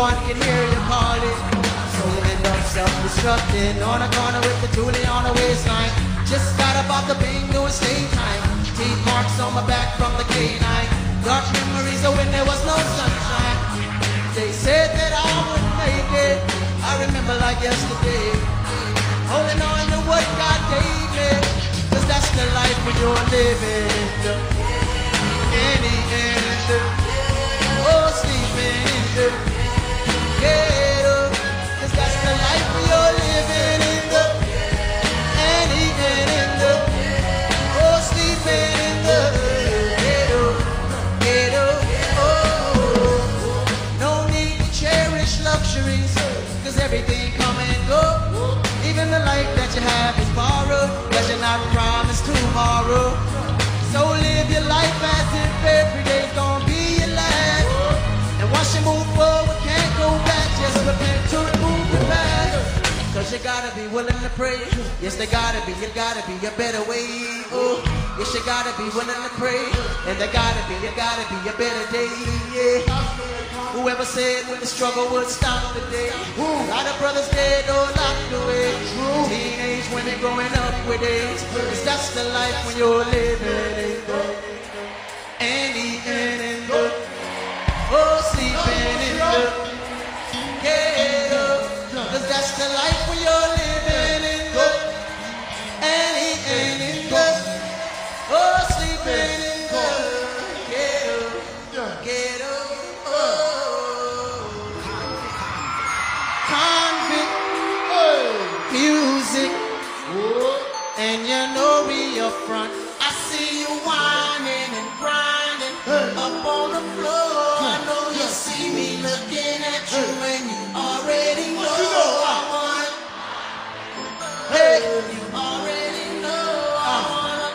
one can hear you calling. So you end up self-destructing on a corner with the toolie on the waistline. Just got off the bingo and stay time. Teeth marks on my back from the K9. Dark memories of when there was no sunshine. They said that I wouldn't make it. I remember like yesterday. Holding on to what God gave me. Cause that's the life you're living. Tomorrow. So live your life as if every day's gonna be your last. And once you move forward, can't go back, just repent to remove the past. Cause you gotta be willing to pray. Yes, there gotta be, you gotta be a better way. Oh, yes, you gotta be willing to pray. And there gotta be, you gotta be a better day. Yeah. Whoever said when the struggle would stop today. A lot of brothers dead or locked away. Teenage women growing up with. Cause that's the life when you're living in the Andy and Oh, sleeping in the you know we up front. I see you whining and grinding up on the floor. I know you see me looking at you and you already know I want. Hey, you already know I ah. want.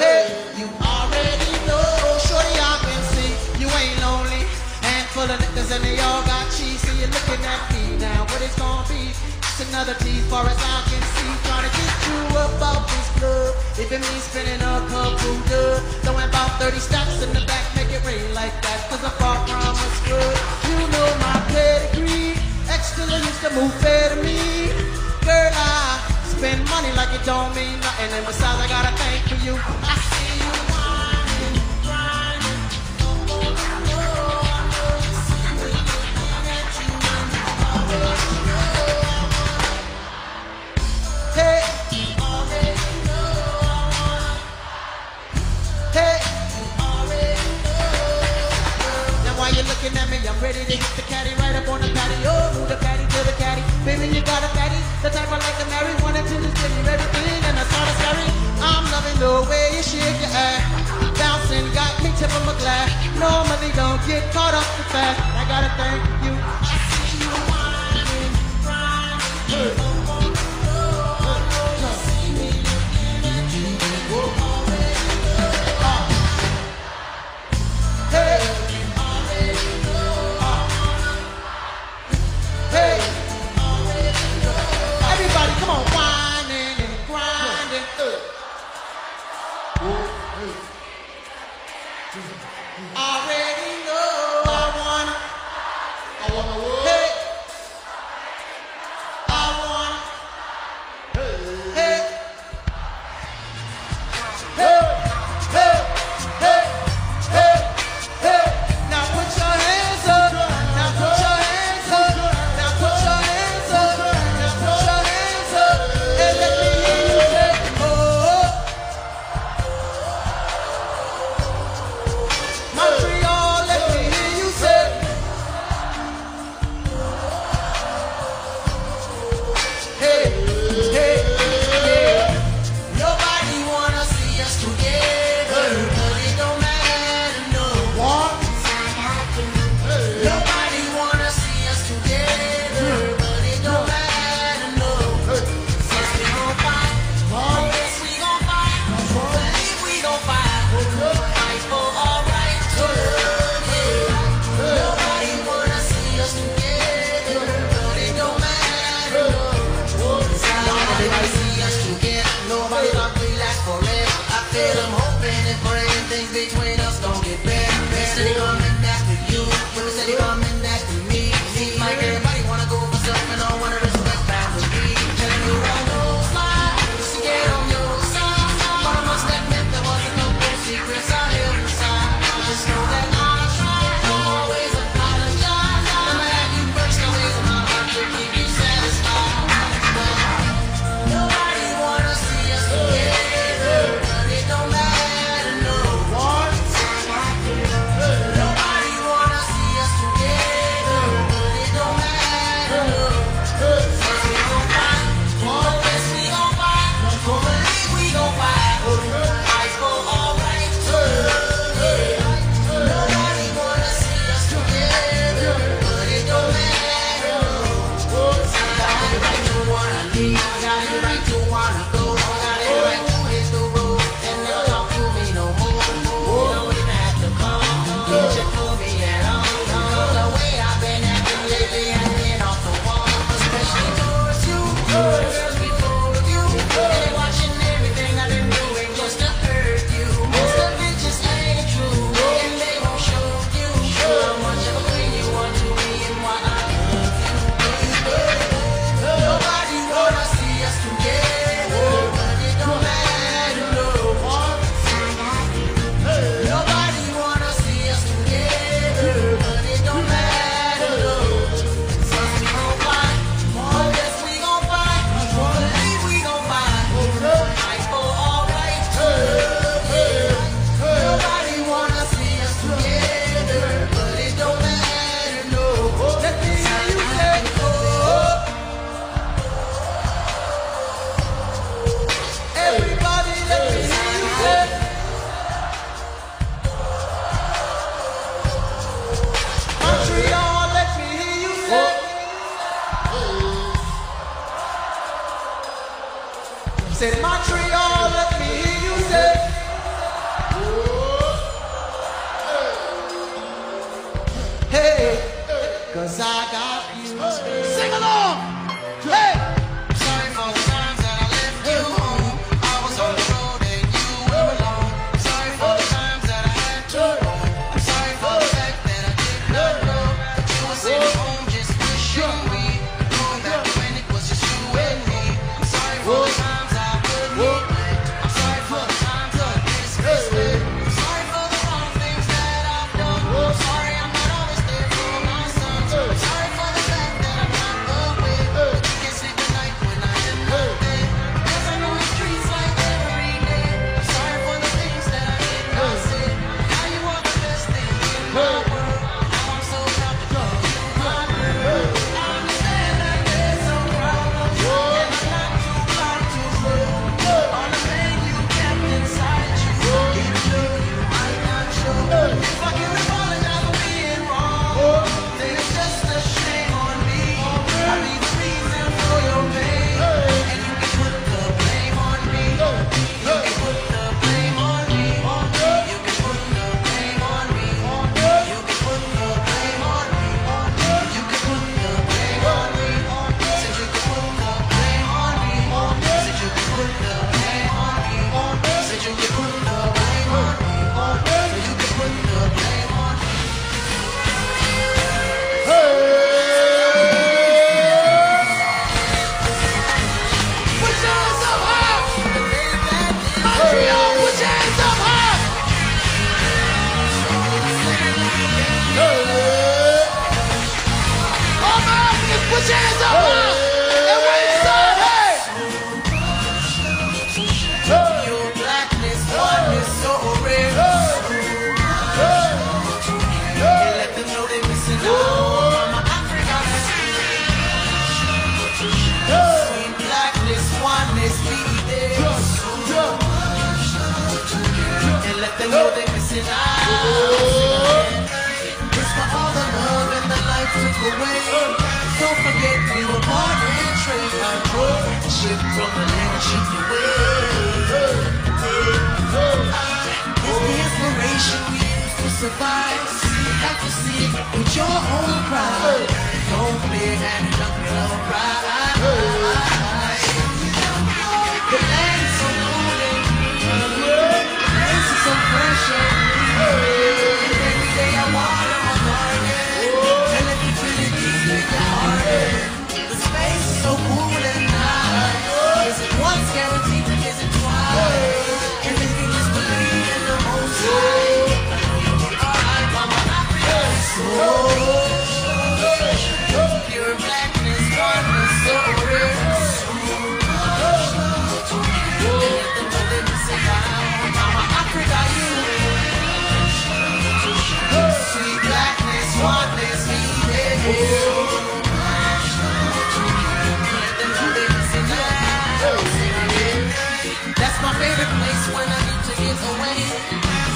Hey, you already know. Shorty, I can see you ain't lonely. Handful of niggas and they all got cheese. See you're looking at me now. What it's gonna be? Just another T far as I can see. Trying to get you up out this club. If it means spinning a couple dub. Throwing about 30 stacks in the back. Make it rain like that. Cause I'm far from a scrub. You know my pedigree. Extra used to move fair to me. Girl, I spend money like it don't mean nothing. And besides, I gotta thank for you. I fast. I gotta thank you. good. Don't forget we were born and trained by pro from the land away I is the inspiration we use to survive have to see it with your own Don't fear and young will rise That's my favorite place when I need to get away.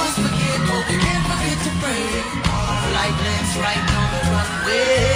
Once forget, oh, we can't forget to pray. Light lamps right on the runway.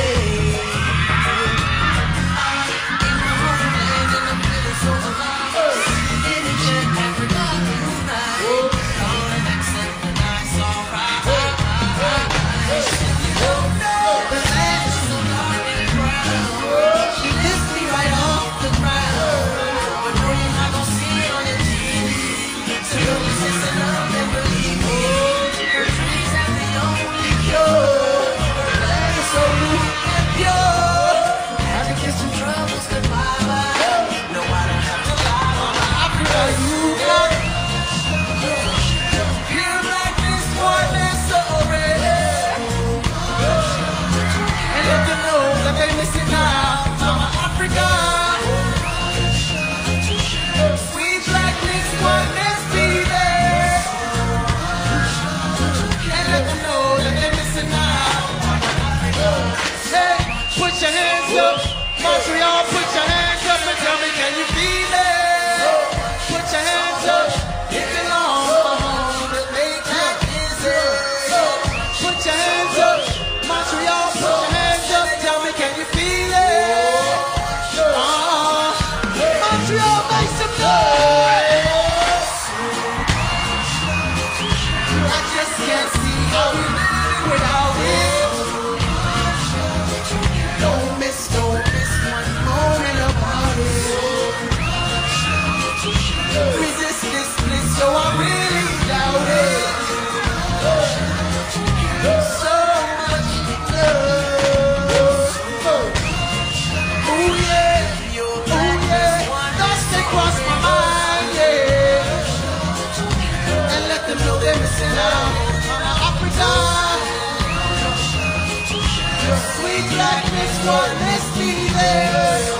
Anyone misleading, hey,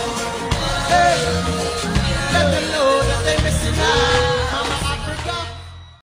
let them know that they're missing out.